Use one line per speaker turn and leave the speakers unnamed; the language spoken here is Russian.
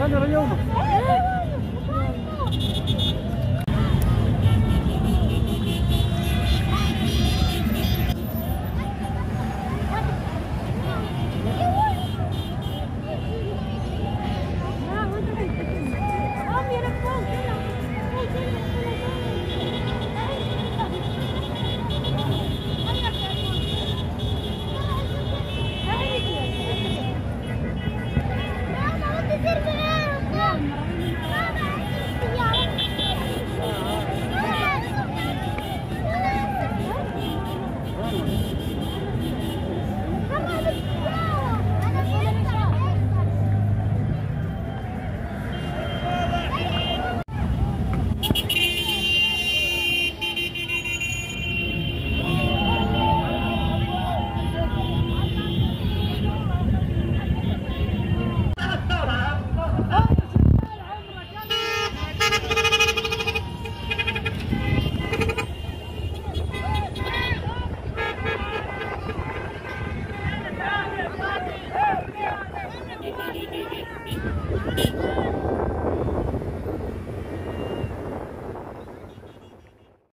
Ваня Районов.
Thank you.